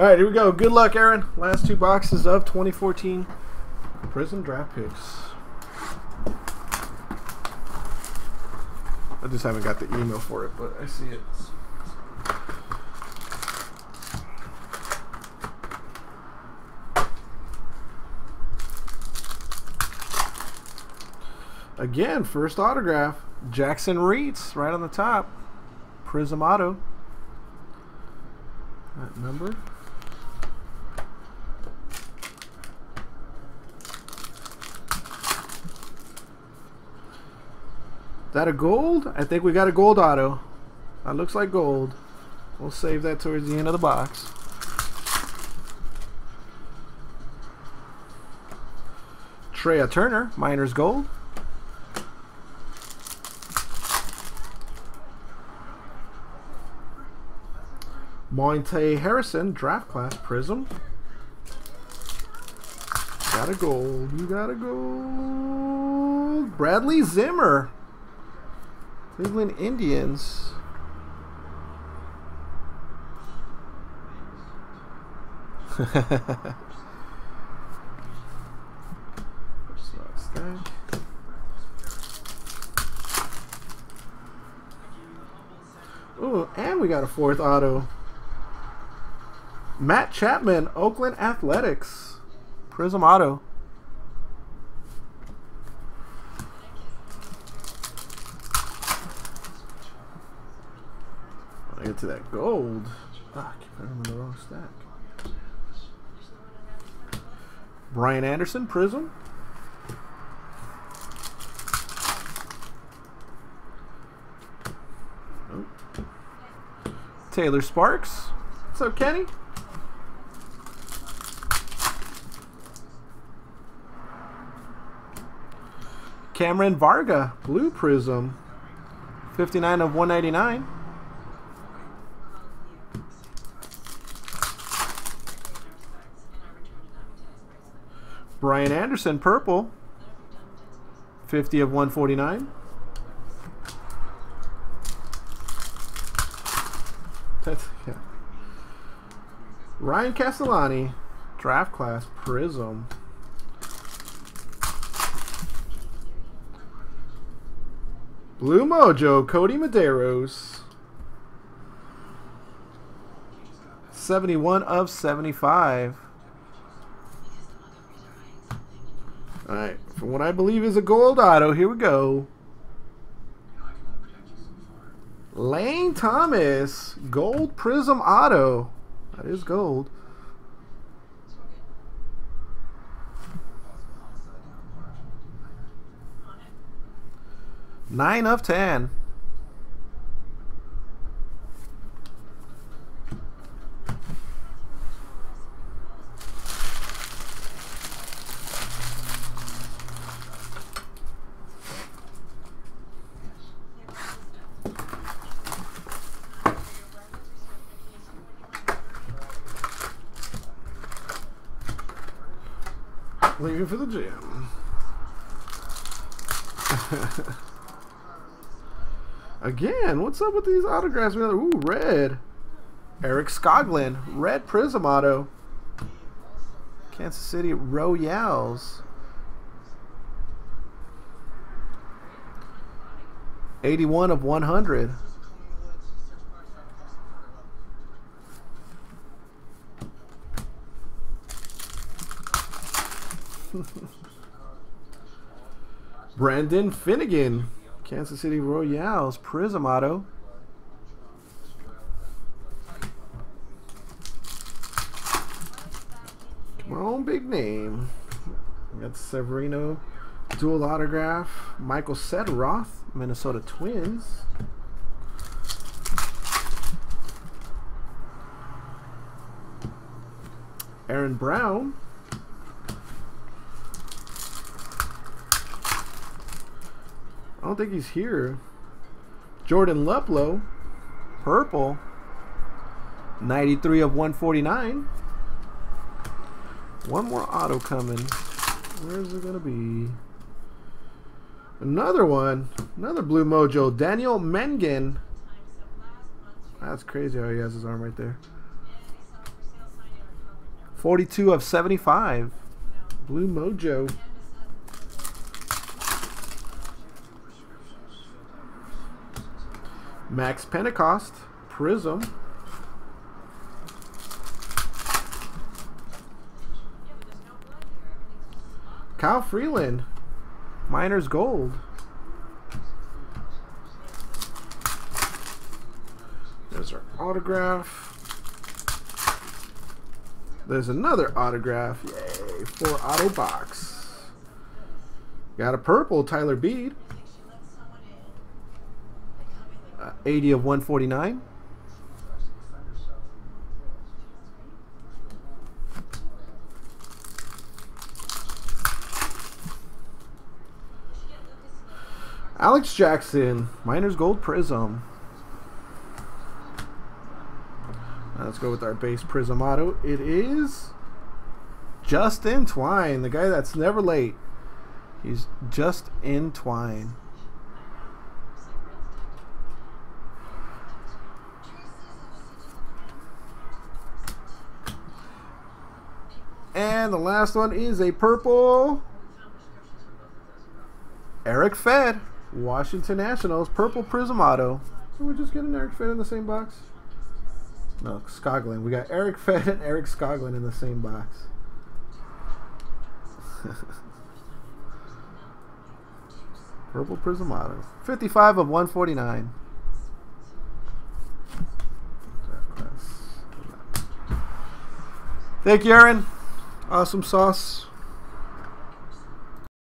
All right, here we go. Good luck, Aaron. Last two boxes of 2014 Prizm Draft Picks. I just haven't got the email for it, but I see it. Again, first autograph. Jackson Reetz, right on the top. Prizm Auto. That number. That a gold? I think we got a gold auto. That looks like gold. We'll save that towards the end of the box. Trea Turner, Miners Gold. Monte Harrison, Draft Class Prizm. Got a gold. You got a gold. Bradley Zimmer, Cleveland Indians. Ooh, and we got a fourth auto. Matt Chapman, Oakland Athletics. Prizm Auto. To that gold. Fuck, I'm in the wrong stack. Brian Anderson, Prizm. Taylor Sparks. What's up, Kenny? Cameron Varga, Blue Prizm. 59 of 199. Brian Anderson, purple. 50 of 149. That's, yeah. Ryan Castellani, draft class, Prizm. Blue Mojo, Kodi Medeiros. 71 of 75. Alright, from what I believe is a gold auto, here we go. Lane Thomas, gold prizm auto. That is gold. Nine of ten. Leaving for the gym. Again, what's up with these autographs? Ooh, red. Eric Skoglund, red Prizm auto. Kansas City Royals. 81 of 100. Brandon Finnegan. Kansas City Royals, Prizm Auto. Come on, big name. Got Severino dual autograph. Michael Cederoth, Minnesota Twins. Aaron Brown, don't think he's here. Jordan Luplow, purple. 93 of 149. One more auto coming. Where's it going to be? Another one. Another Blue Mojo. Daniel Mengden. That's crazy how he has his arm right there. 42 of 75. Blue Mojo. Max Pentecost. Prizm. Kyle Freeland. Miners Gold. There's our autograph. There's another autograph. Yay. For auto box. Got a purple Tyler Beede. Uh, 80 of 149. Alex Jackson, Miners Gold Prizm. Now let's go with our base Prizm auto. It is Justin Twine, the guy that's never late. He's just in Twine. And the last one is a purple Erick Fedde. Washington Nationals, Purple Prizm Auto. Did we just get an Erick Fedde in the same box? No, Skoglund. We got Erick Fedde and Eric Skoglund in the same box. Purple Prizm Auto. 55 of 149. Thank you, Aaron. Awesome sauce.